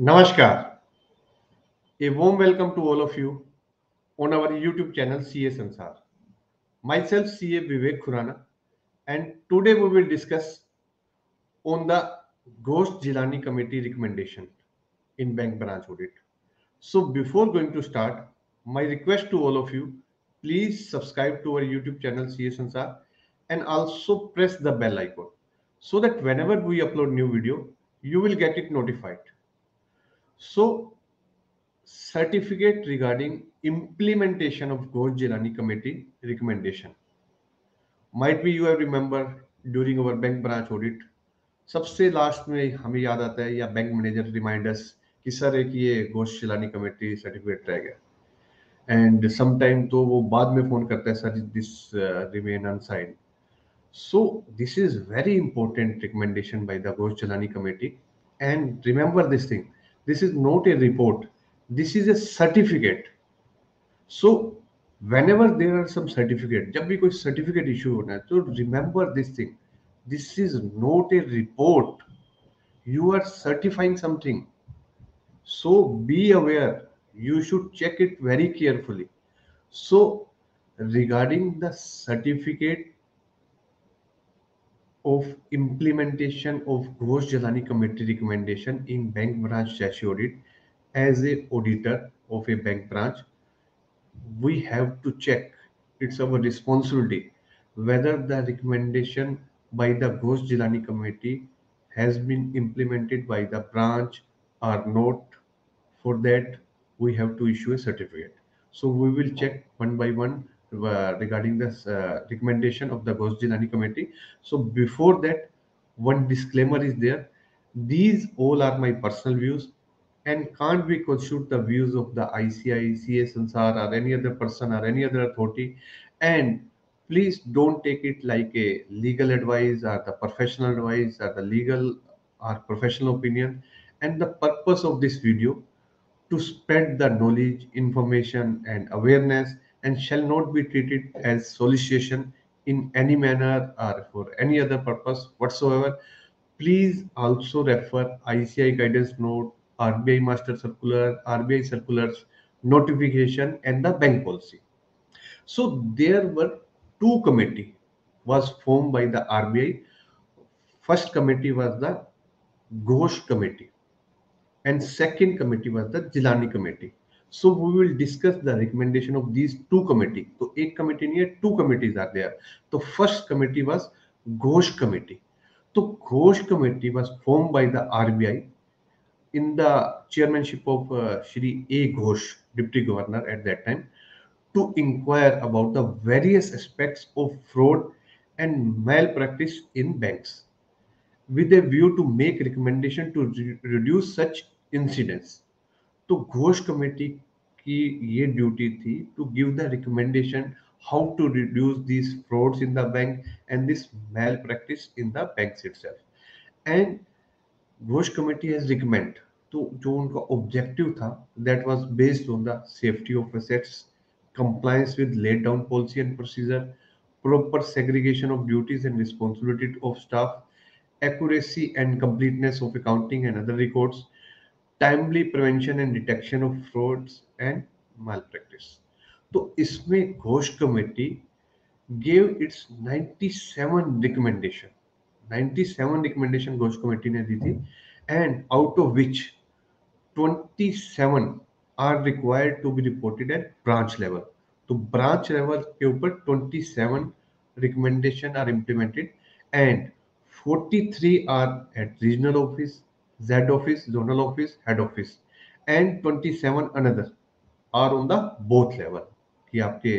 Namaskar. A warm welcome to all of you on our YouTube channel CA Sansar. Myself CA Vivek Khurana and today we will discuss on the Ghost Jilani Committee recommendation in bank branch audit. So before going to start, my request to all of you, please subscribe to our YouTube channel CA Sansar and also press the bell icon so that whenever we upload new video, you will get it notified. So certificate regarding implementation of Ghosh Jilani Committee recommendation. Might be you have remember during our bank branch audit, सबसे last में हमें याद आता है या bank manager reminders कि sir एक ये घोष शिलानी कमेटी सर्टिफिकेट रह गया एंड समटाइम तो वो बाद में फ़ोन करता है sir this remain unsigned So this is very important recommendation by the Ghosh Chalani committee. And remember this thing, this is not a report. This is a certificate. So whenever there are some certificate, जब भी कोई certificate issue होना है, तो remember this thing. This is not a report. You are certifying something. So be aware. You should check it very carefully. So regarding the certificate of implementation of Ghosh Jalani committee recommendation in bank branch statutory audit as a auditor of a bank branch. We have to check. It's our responsibility whether the recommendation by the Ghosh Jalani committee has been implemented by the branch or not. For that we have to issue a certificate. So we will check one by one regarding this uh, recommendation of the Ghosh committee. So before that, one disclaimer is there. These all are my personal views and can't be constitute the views of the ICI, CA or any other person or any other authority. And please don't take it like a legal advice or the professional advice or the legal or professional opinion. And the purpose of this video to spread the knowledge, information and awareness and shall not be treated as solicitation in any manner or for any other purpose whatsoever. Please also refer ICI guidance note, RBI master circular, RBI circulars, notification and the bank policy. So there were two committee was formed by the RBI. First committee was the Ghosh committee and second committee was the Jilani committee. So we will discuss the recommendation of these two committee. So eight committee near two committees are there. The first committee was Ghosh committee. So Ghosh committee was formed by the RBI in the chairmanship of uh, Shri A. Ghosh, deputy governor at that time, to inquire about the various aspects of fraud and malpractice in banks with a view to make recommendation to re reduce such incidents तो Ghosh committee की ये duty थी to give the recommendation how to reduce this frauds in the bank and this malpractice in the bank itself and Ghosh committee has recommend तो जो उनका objective था that was based on the safety of assets compliance with laid down policy and procedure proper segregation of duties and responsibility of staff accuracy and completeness of accounting and other records timely prevention and detection of frauds and malpractice तो इसमें Ghosh committee gave its 97 recommendation 97 recommendation Ghosh committee ने दी थी and out of which 27 are required to be reported at branch level तो branch level के ऊपर 27 recommendation are implemented and 43 are at regional office Z office, zonal office, head office, and 27 another are on the both level कि आपके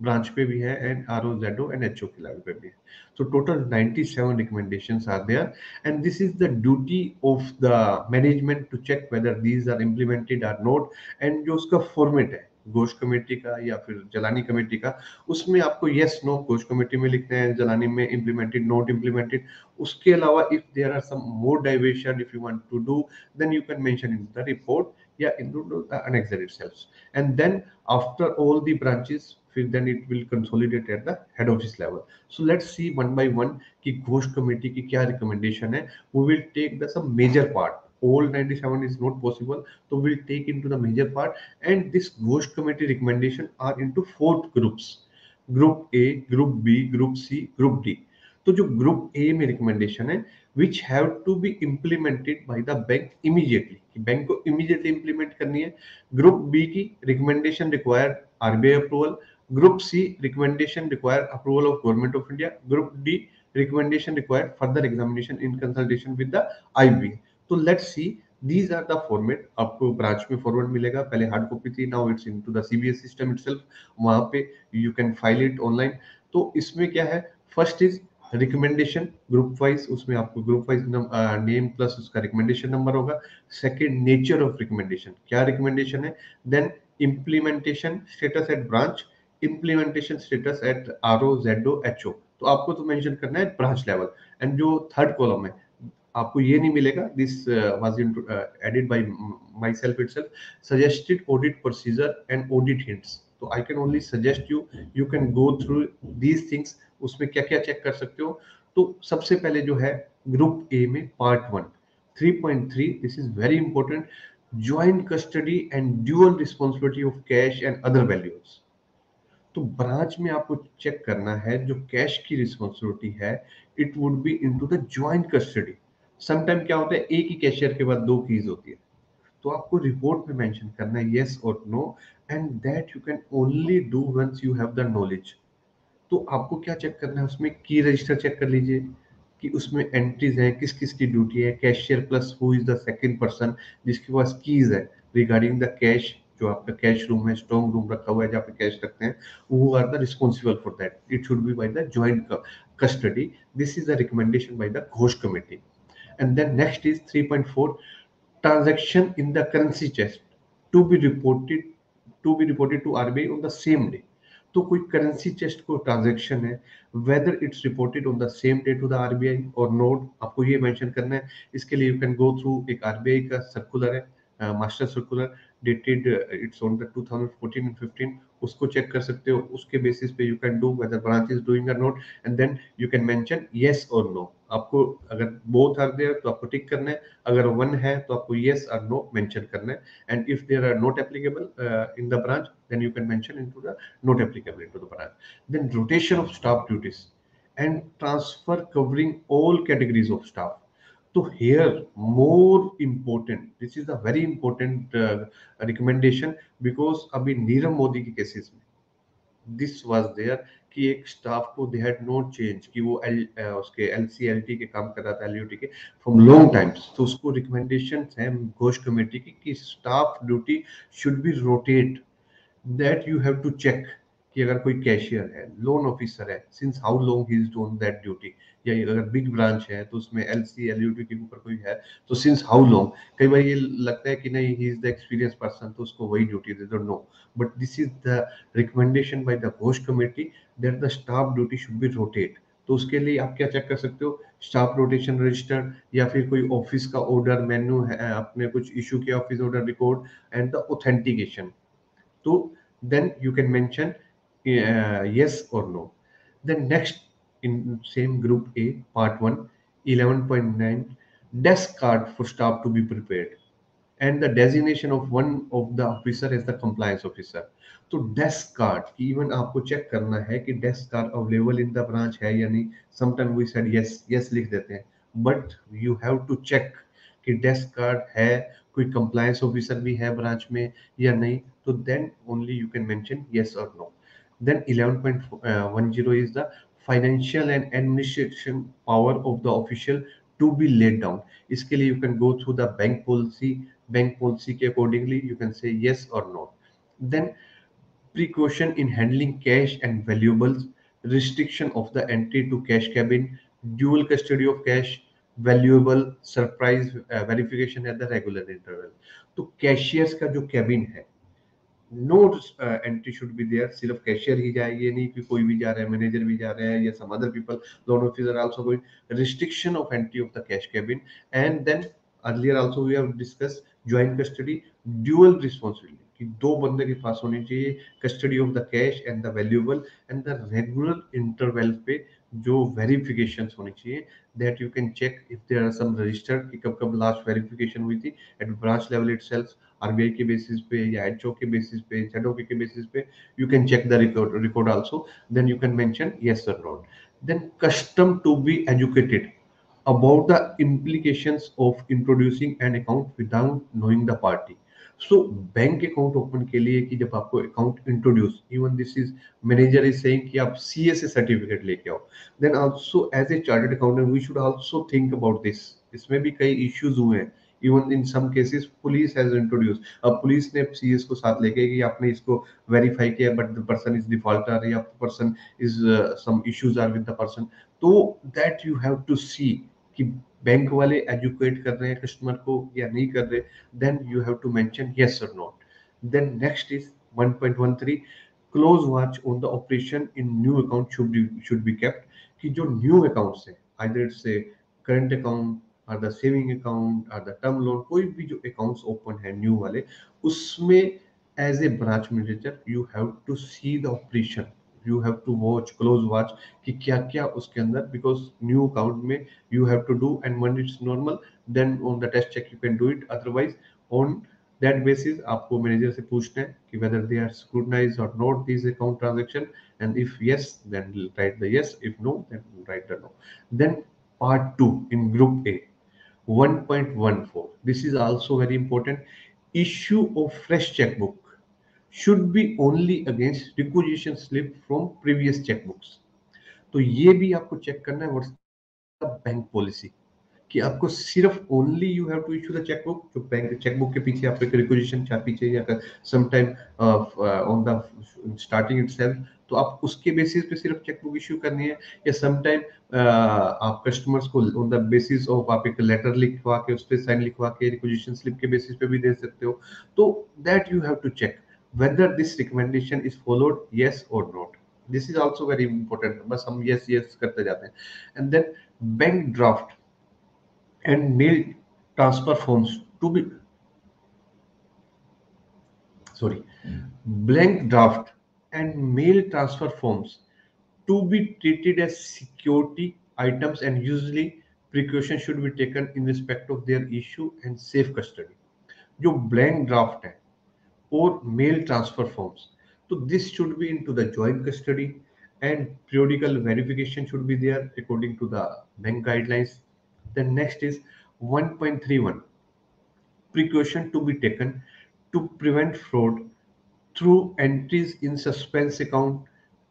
branch पे भी है and R O Z O and H O के level पे भी है so total 97 recommendations are there and this is the duty of the management to check whether these are implemented or not and जो उसका format है गोश committee का या फिर जलानी कमेटी का, उसमें आपको येस नो गोश कमेटी में लिखना है, जलानी में इम्प्लीमेंटेड नॉट इम्प्लीमेंटेड उसके अलावा if there are some more deviation if you want to do then you can mention in the report या in an and then after all the branches फिर then it will consolidate at the head office level so let's see one by one की Ghosh committee की क्या recommendation है। We will take the some major part all 97 is not possible. So, we'll take into the major part. And this ghosh committee recommendation are into four groups. Group a, group b, group c, group d. तो जो group A में recommendation है which have to be implemented by the bank immediately कि bank को immediately implement करनी है। Group B की recommendation require RBI approval group C recommendation require approval of government of India group D recommendation require further examination in consultation with the IB तो let's see these are the format आपको branch में forward मिलेगा। पहले hard copy थी now it's into the CBS system itself वहाँ पे you can file it online तो इसमें क्या है? First is recommendation group wise उसमें आपको ग्रुप वाइज नेम प्लस उसका रिकमेंडेशन नंबर होगा। सेकंड नेचर ऑफ़ रिकमेंडेशन क्या रिकमेंडेशन है? Then implementation status at branch implementation status at R O Z O H O तो आपको तो मेंशन करना है ब्रांच लेवल एंड जो थर्ड कॉलम है आपको ये नहीं मिलेगा। This was added by myself itself suggested audit procedure and audit hints तो I can only suggest you you can go through these things उसमें क्या क्या चेक कर सकते हो। तो सबसे पहले जो है ग्रुप ए में part one 3.3 this is very important joint custody and dual responsibility of cash and other values तो ब्रांच में आपको चेक करना है, जो कैश की रिस्पॉन्सिबिलिटी है it would be into the joint custody sometime क्या होता है, एक ही कैशियर के बाद दो कीज होती है। तो आपको रिपोर्ट में मेंशन करना है yes or no and that you can only do once you have the knowledge तो आपको क्या चेक करना है, उसमें की रजिस्टर चेक कर लीजिए कि उसमें एंट्रीज हैं, किस किस की ड्यूटी है cashier plus who is the second person जिसके पास कीज है। रिगार्डिंग द कैश जो आपका कैश रूम है स्ट्रॉन्ग रूम रखा हुआ है, जहाँ पे कैश रखते हैं वो are the responsible for that it should be by the joint custody. This is a recommendation by the ghosh committee. And then next is 3.4 transaction in the currency chest to be reported, to be reported to RBI on the same day. तो कोई currency chest को transaction है whether it's reported on the same day to the RBI or not आपको ये mention करना है। इसके लिए यू कैन गो थ्रू एक आरबीआई का सर्कुलर है master circular dated it's on the 2014 and 15 उसको चेक कर सकते हो। उसके बेसिस पे you can do whether branch is doing or not and then you can mention yes or no आपको अगर बोथ आर देयर तो आपको टिक करना है। अगर वन है तो आपको यस और नो मेंशन करना है। And if there are not applicable in the branch then you can mention into the not applicable into the branch then rotation of staff duties and transfer covering all categories of staff तो here more important this is a very important uh, recommendation because अभी नीरव मोदी के cases में this was there कि एक staff को they had not change कि वो L उसके एल सी एल टी के काम कर रहा था एलयूटी के फ्रॉम लॉन्ग टाइम्स तो उसको रिकमेंडेशन है घोष कमेटी की कि staff duty should be rotate that you have to check कि अगर कोई कैशियर है लोन ऑफिसर है since how long he is doing that duty या अगर बिग ब्रांच है तो उसमें एल सी एल यूटी के ऊपर कोई है तो सिंस हाउ लॉन्ग कई बार ये लगता है कि नहीं he is the experience person तो उसको वही ड्यूटी दे दो no but this is the recommendation by the Ghosh committee that the staff duty should be rotate तो उसके लिए आप क्या चेक कर सकते हो? स्टाफ रोटेशन रजिस्टर या फिर कोई ऑफ़िस का ऑर्डर मेन्यू है आपने कुछ इशू किया office order record and the authentication तो then you can mention yes or no. Then next in same group A, part 1, 11.9, desk card for staff to be prepared and the designation of one of the officer as the compliance officer. तो desk card even आपको check करना है कि desk card available in the branch है या नहीं sometime we said yes yes लिख देते हैं but you have to check कि डेस्क कार्ड है कोई कंप्लायंस ऑफिसर भी है ब्रांच में या नहीं तो then only you can mention yes or no Then 11.10 is the financial and administration power of the official to be laid down. इसके लिए you can go through the bank policy. Bank policy के accordingly you can say yes or no. Then precaution in handling cash and valuables, restriction of the entry to cash cabin, dual custody of cash, valuable surprise uh, verification at the regular interval. तो cashiers का जो cabin है no entry should be there सिर्फ़ cashier ही जाए ये नहीं कि कोई भी जा रहा है मैनेजर भी जा रहे हैं, या some other people loan officer also going restriction of entry of the cash cabin and then earlier also we have discuss joint custody dual responsibility कि दो बंदे के पास होनी चाहिए custody of the cash and the valuable and the regular interval पे जो verification होनी चाहिए that you can check if there are some registered कि कब कब लास्ट वेरिफिकेशन हुई थी at branch level it RBI के बेसिस पे या एचओ के बेसिस पे जेडओके के बेसिस पे you can check the record record also then you can mention or not then custom to be educated about the implications of introducing an account without knowing the party. So bank account open के लिए कि जब आपको account introduce even this is manager is saying कि आप C से certificate लेके आओ. Then also as a chartered accountant we should also think about this इसमें भी कई इश्यूज़ हुए हैं. Even in some cases police has introduce अब पुलिस ने सीएस को साथ लेके कि आपने इसको वेरीफाई किया but the person is defaulter या person is some issues are with the person तो that you have to see कि बैंक वाले एजुकेट कर रहे हैं कस्टमर को या नहीं कर रहे then you have to mention yes or not then next is 1.13 close watch on the operation in new account should be should be kept कि जो न्यू अकाउंट्स है either a current account or the saving account or the term loan कोई भी जो accounts open है new वाले, उसमें as a branch manager you have to see the operation you have to watch close watch कि क्या क्या उसके अंदर बिकॉज़ न्यू अकाउंट में you have to do and one it's normal then on the test check you can do it otherwise on that basis आपको manager से पूछना है कि whether they are scrutinize or not this account transaction and if yes, then write the yes. If no, then write the no. Then part 2 in group a. 1.14 this is also very important issue of fresh checkbook should be only against requisition slip from previous checkbooks तो ये भी आपको check करना है what's bank policy कि आपको सिर्फ़ only you have to issue the chequebook जो बैंक चेकबुक के पीछे आपको एक रिक्वेजिशन पीछे या some time on the starting itself तो आप उसके बेसिस पे सिर्फ़ चेकबुक इश्यू करनी है, या समटाइम आप कस्टमर्स को ऑन द बेसिस ऑफ़ आप एक लेटर लिखवा के, उस पर साइन लिखवा के रिक्वजिशन स्लिप के बेसिस पे भी दे सकते हो। तो that you have to check whether this recommendation is followed yes or not this is also very important बस हम येस येस करते जाते हैं। And then bank draft and mail transfer forms to be sorry blank draft and mail transfer forms to be treated as security items and usually precaution should be taken in respect of their issue and safe custody जो blank draft है or mail transfer forms. So this should be into the joint custody and periodical verification should be there according to the bank guidelines. Then next is 1.31 precaution to be taken to prevent fraud through entries in suspense account,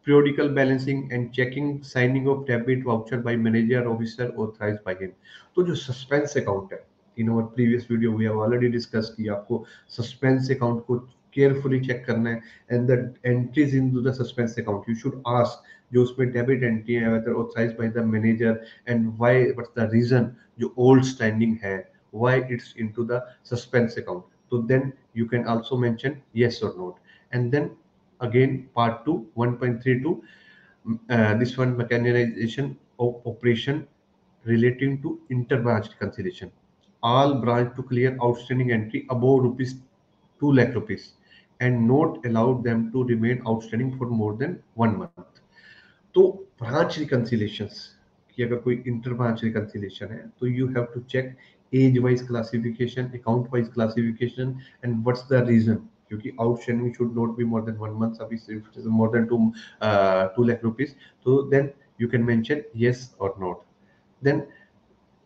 periodical balancing and checking signing of debit voucher by manager officer authorized by him. तो जो suspense account है in our previous video we have already discuss की आपको suspense account को carefully check करना है and the entries into the suspense account you should जो उसमें डेबिट एंट्री है whether authorised by the manager and why what's the reason जो old standing है why it's into the suspense account तो then you can also mention yes और not and then again part 2 1.32 uh, this one mechanization of operation relating to inter-branch reconciliation all branch to clear outstanding entry above rupees 2 lakh rupees and not allow them to remain outstanding for more than one month तो branch reconciliations की अगर कोई inter branch reconciliation है तो you have to check age wise classification account wise classification and what's the reason क्योंकि outstanding should not be more than one month अभी सिर्फ more than two two lakh rupees तो then you can mention yes or not then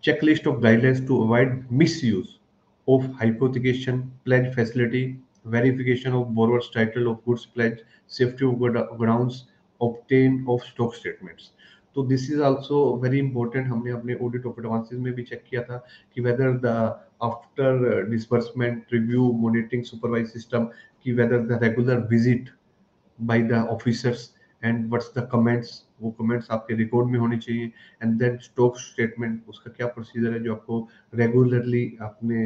checklist of guidelines to avoid misuse of hypothecation, pledge facility, verification of borrower's title of goods pledge, safety of grounds, obtain of stock statements. तो this is also very important हमने अपने audit of advances में भी check किया था कि whether the after disbursement review monitoring supervise system की whether the regular visit by the officers and what's the comments वो कमेंट्स आपके रिकॉर्ड में होने चाहिए। एंड देन स्टॉक स्टेटमेंट उसका क्या प्रोसीजर है जो आपको रेगुलरली आपने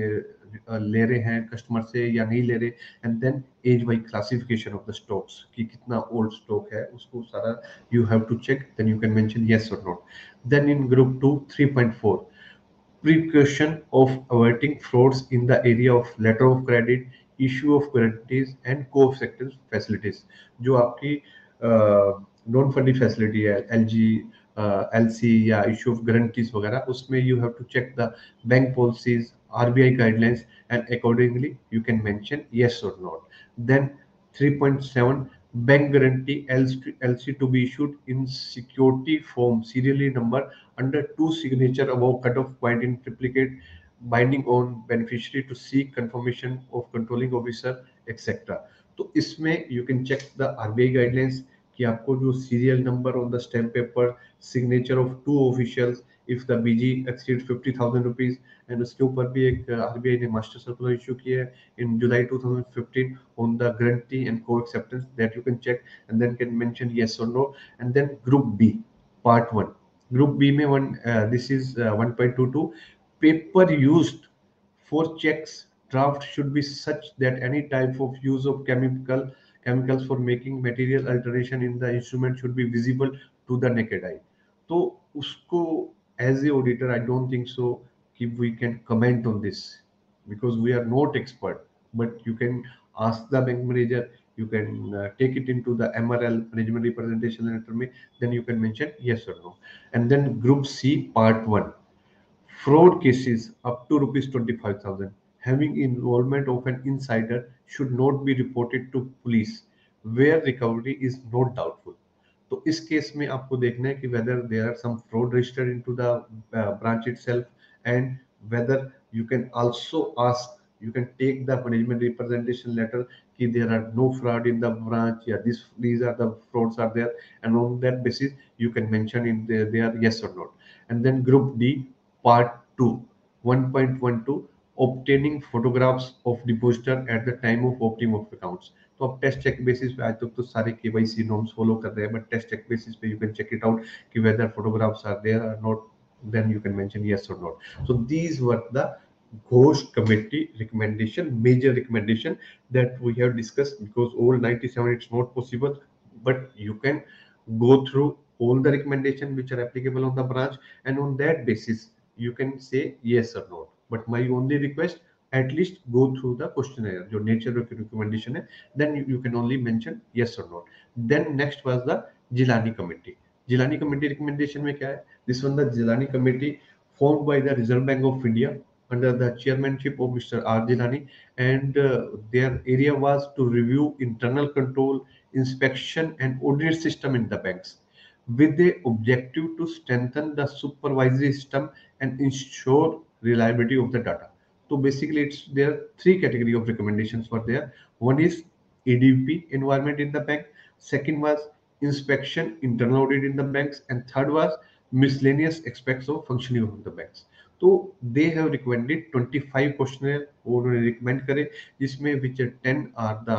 ले रहे हैं कस्टमर से या नहीं ले रहे? And then age wise classification of the stocks कि कितना ओल्ड स्टॉक है उसको सारा you have to check then you can mention yes और not then in group two 3.4 precaution of averting frauds in the area of letter of credit issue of guarantees and co-acceptance facilities जो आपकी uh, non funded facility है L G L C या issue of guarantees वगैरह, उसमें you have to check the bank policies R B I guidelines and accordingly you can mention yes और not then three point seven bank guarantee L C to be issued in security form serially number under two signature अब cut off point in triplicate binding on beneficiary to see confirmation of controlling officer etcetera तो इसमें you can check the R B I guidelines कि आपको जो serial number on the stamp paper signature of two officials if the BG exceed fifty thousand rupees and उसके ऊपर भी एक RBI uh, ने मास्टर सर्कुलर इशू किया है in July 2015 on the guarantee and को acceptance that you can check and then can mention yes और no and then group B part one group B में one this is 1.22 paper used for cheques draft should be such that any type of use of chemical chemicals for making material alteration in the instrument should be visible to the naked eye तो उसको as a auditor i don't think so if we can comment on this because we are not expert but you can ask the bank manager you can uh, take it into the mrl management representation letter then you can mention yes or no and then group c part 1 fraud cases up to rupees 25000 having involvement of an insider should not be reported to police where recovery is not doubtful तो इस case में आपको देखना है कि whether there are some fraud registered into the branch itself and whether you can also ask you can take the management representation letter कि there are no fraud in the branch yeah this these are the frauds are there and on that basis you can mention in there they are yes or not and then group d part 2 1.12 obtaining photographs of depositor at the time of opening of accounts तो आप test check basis पे आज तक तो सारे K Y C norms follow कर रहे हैं बट टेस्ट चेक बेसिस पे you can check it out कि whether photographs are there or not then you can mention yes or not so these were the Ghosh committee recommendation major recommendation that we have discussed because all 97 it's not possible but you can go through all the recommendation which are applicable on the branch and on that basis you can say yes or no But my only request at least go through the questionnaire your nature of recommendation then you, you can only mention yes or not then next was the jilani committee jilani committee recommendation mein kya hai this one the jilani committee formed by the reserve bank of india under the chairmanship of Mr. R. Jilani, and uh, their area was to review internal control, inspection, and audit system in the banks, with the objective to strengthen the supervisory system and ensure reliability of the data. So basically, it's there are three category of recommendations for there. One is ADP environment in the bank. Second was inspection, internal audit in the banks, and third was miscellaneous aspects of functioning of the banks. तो they have recommended 25 question उन्होंने recommend करे जिसमें which 10 are the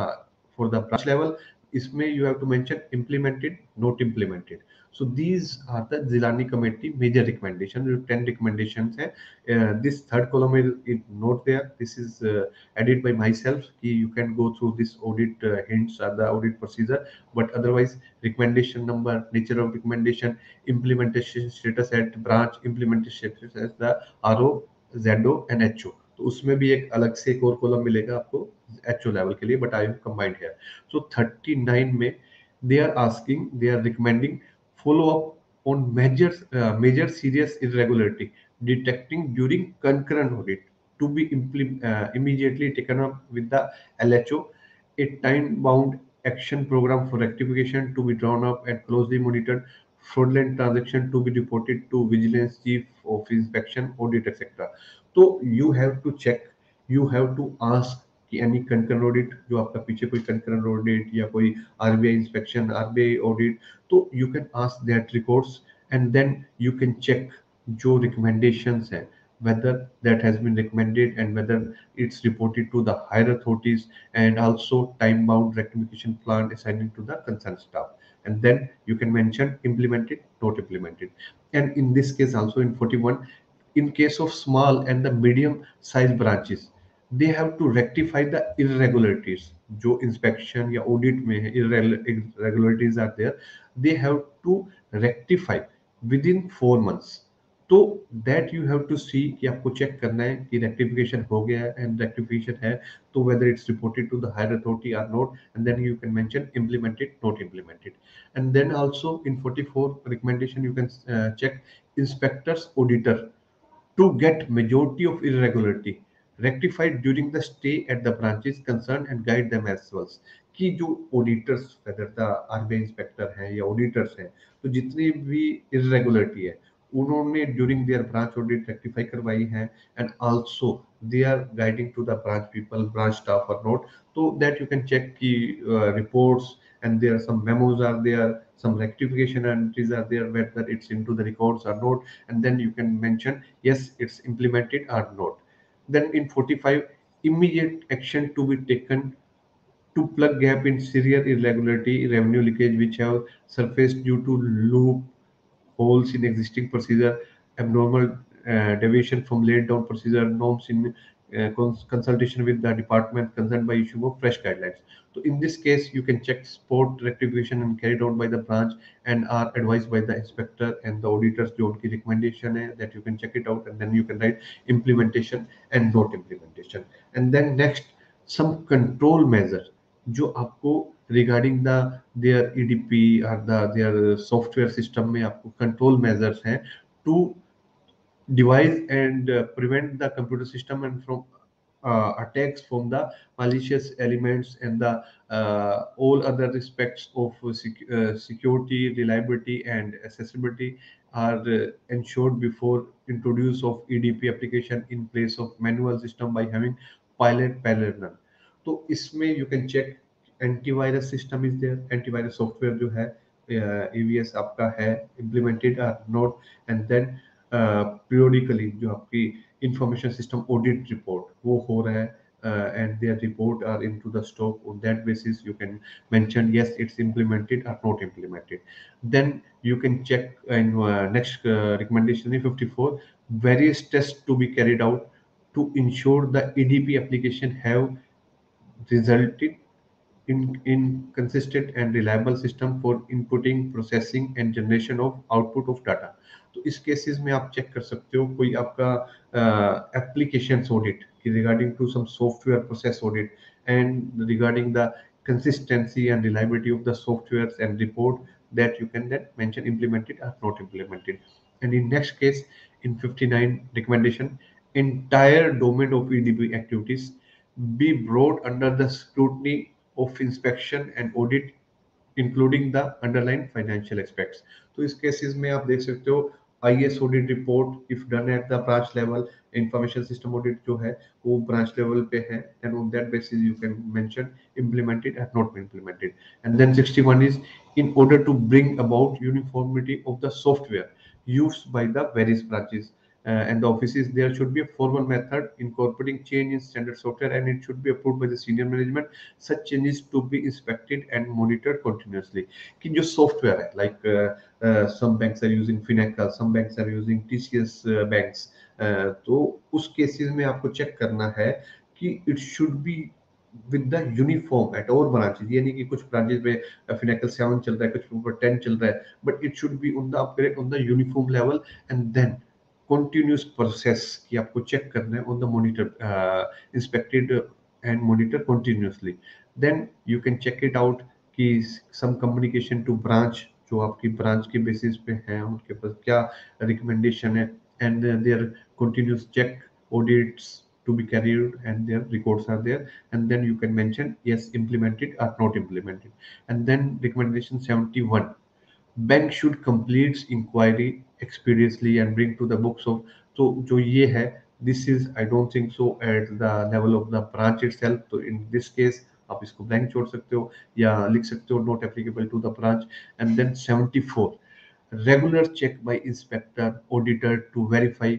for the branch level इसमें you have to mention implemented not implemented so these are the Zilani committee major recommendations. 10 recommendations. Uh, this third column is, is not there. This is uh, added by myself. You can go through this audit uh, hints or the audit procedure. But otherwise, recommendation number, nature of recommendation, implementation status at branch, implementation status as the RO, ZO and HO. तो उसमें भी एक अलग से एक और column मिलेगा आपको एच लेवल के लिए बट आई कंबाइंड है सो 39 में they are asking they are recommending follow up on major uh, major serious irregularity detecting during concurrent audit to be uh, immediately taken up with the LHO, a time-bound action program for rectification to be drawn up and closely monitored, fraudulent transaction to be reported to vigilance chief of inspection, audit, etc. So you have to check, you have to ask कि any concurrent audit जो आपका पीछे कोई concurrent audit या कोई RBI inspection RBI audit तो you can ask that records and then you can check जो recommendations है whether that has been recommended and whether it's reported to the higher authorities and also time bound rectification plan assigning to the concerned staff and then you can mention implemented not implemented and in this case also in 41 in case of small and the medium size branches they have to rectify the irregularities जो inspection या audit में है irregularities are there they have to rectify within four months तो that you have to see कि आपको check करना है कि रेक्टिफिकेशन हो गया है एंड रेक्टिफिकेशन है तो whether it's reported to the higher authority or not and then you can mention implemented not implemented and then also in 44 recommendation you can uh, check inspectors auditor to get majority of irregularity. rectified during the stay at the branches concerned and guide them as well कि जो auditors whether the RBI inspector हैं या auditors हैं तो जितनी भी irregularity है, उन्होंने during their branch audit rectify करवाई है and also they are guiding to the branch people branch staff और नोट तो दैट यू कैन चेक की reports and there some memos are there some rectification entries are there whether it's into the records or not and then you can mention yes it's implemented or not then in 45 immediate action to be taken to plug gap in serious irregularity revenue leakage which have surfaced due to loop holes in existing procedure, abnormal uh, deviation from laid down procedure norms in consultation with the department concerned by issue of fresh guidelines. So in this case, you can check sport rectification and carried out by the branch and are advised by the inspector and the auditors जो उनकी recommendation है that you can check it out and then you can write implementation and not implementation. And then next some control measure जो आपको regarding the their EDP और the their software system में आपको control measures हैं to Device and prevent the computer system and from uh, attacks from the malicious elements and the uh, all other aspects of sec uh, security, reliability, and accessibility are uh, ensured before introduce of EDP application in place of manual system by having pilot parallel. तो इसमें you can check antivirus system is there antivirus software जो है ABS uh, आपका है implemented or not and then Periodically जो आपकी information system audit report वो हो रहा है uh, and their report are into the stock on that basis you can mention yes it's implemented or not implemented then you can check in uh, next uh, recommendation 54 various tests to be carried out to ensure the edp application have resulted in, in consistent and reliable system for inputting, processing and generation of output of data. तो इस cases में आप check कर सकते हो कोई आपका application audit regarding to some software process audit and regarding the consistency and reliability of the softwares and report that you can then mention implemented or not implemented and in next case in 59 recommendation entire domain of edp activities be brought under the scrutiny of inspection and audit including the underlying financial aspects तो इस cases में आप देख सकते हो IS audit report if done at the branch level information system audit जो है, वो ब्रांच लेवल पे है and on that basis you can mention implemented and not implemented and then 61 is in order to bring about uniformity of the software used by the various branches and the offices, there should be a formal method incorporating change in standard software and it should be approved by the senior management. Such changes to be inspected and monitored continuously. कि जो software है, like uh, uh, some banks are using Finacle, some banks are using TCS uh, banks. Uh, तो उस cases में आपको check करना है कि it should be with the uniform at और ब्रांचेस ये नहीं कि कुछ ब्रांचेस में फिनेकल सेवन चल रहा है कुछ टेन चल रहा है but it should be on the upgrade on the uniform level and then continuous process कि आपको चेक करना है on the monitor inspected and monitor continuously then you can check it out कि सम कम्युनिकेशन टू ब्रांच जो आपकी branch के basis पे हैं, उनके पास क्या रिकमेंडेशन है and there continuous check audits to be carried and their records are there and then you can mention yes implemented or not implemented and then recommendation seventy one bank should complete inquiry expeditiously and bring to the books of तो जो ये है this is I don't think so at the level of the branch itself तो in this case आप इसको blank छोड़ सकते हो या लिख सकते हो not applicable to the branch and then 74 regular check by inspector auditor to verify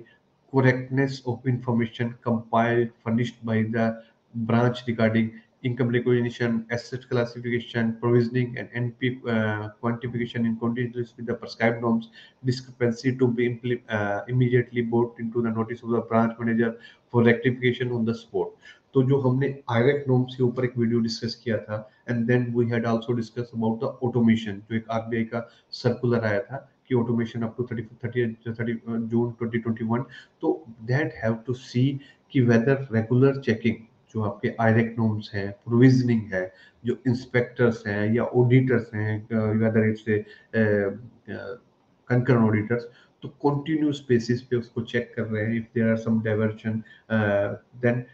correctness of information compiled furnished by the branch regarding income recognition, asset classification, provisioning, and NP uh, quantification in conditions with the prescribed norms, discrepancy to be uh, immediately brought into the notice of the branch manager for rectification on the spot. तो जो हमने आयरेक norms के ऊपर एक video discuss किया था and then we had also discuss about the automation जो एक आरबीआई का सर्कुलर आया था की ऑटोमेशन अप टू 30 30 30 जून 2021 तो दैट हैव टू सी कि वेदर रेगुलर चेकिंग जो आपके आयरेक नोम्स हैं प्रोविजनिंग है जो इंस्पेक्टर्स हैं या ऑडिटर्स हैं वेदर इट्स कंकर्न ऑडिटर्स तो कंटिन्यूस बेसिस पे उसको चेक कर रहे हैं if there are some diversion then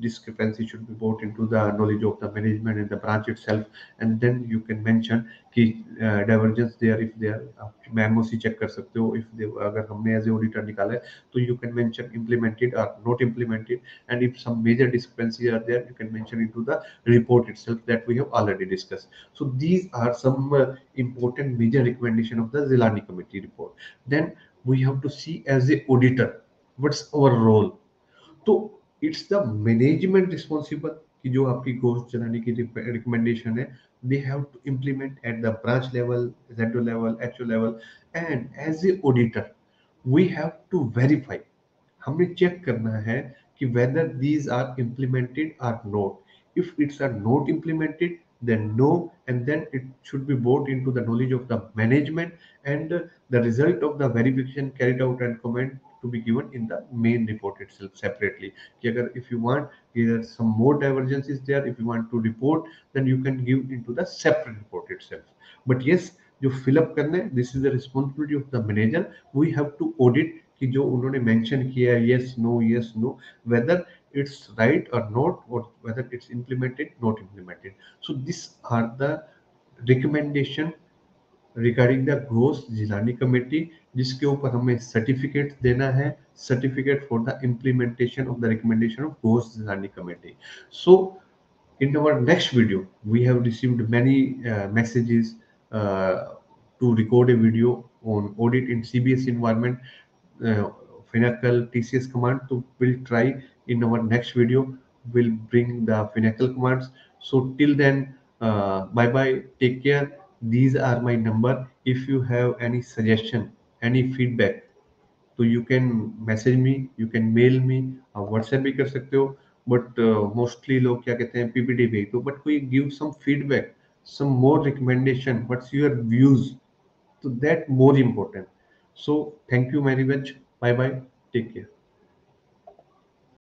discrepancy should be brought into the knowledge of the management and the branch itself and then you can mention कि divergence there if there आप memo से check कर सकते हो if they अगर हमने as a auditor निकाला है तो you can mention implemented or not implemented and if some major discrepancy are there you can mention into the report itself that we have already discuss so these are some important major recommendation of the Jilani committee report then we have to see as a auditor what's our role तो it's the management responsible कि जो आपकी course चलाने की recommendation है they have to implement at the branch level ZO level H level and as a auditor we have to verify हमें check करना है कि whether these are implemented or not if it's are not implemented then no and then it should be brought into the knowledge of the management and the result of the verification carried out and comment to be given in the main report itself separately. कि अगर if you want there some more divergence is there if you want to report then you can give into the separate report itself but yes जो fill up करना है this is the responsibility of the manager we have to audit कि जो उन्होंने mention किया है yes no yes no whether it's right or not or whether it's implemented not implemented so these are the recommendation regarding the gross Jilani committee जिसके ऊपर हमें certificate देना है certificate for the implementation of the recommendation of gross Jilani committee so in our next video we have received many messages to record a video on audit in C B S environment Finacle T C S command तो will try in our next video will bring the Finacle commands so till then bye bye take care these are my number. If you have any suggestion, any feedback तो you can message me you can mail me आप WhatsApp भी कर सकते हो but mostly लोग क्या कहते हैं पीपीटी भेज दो बट कोई give some feedback some more recommendation what's your views तो that more important so thank you very much bye bye take care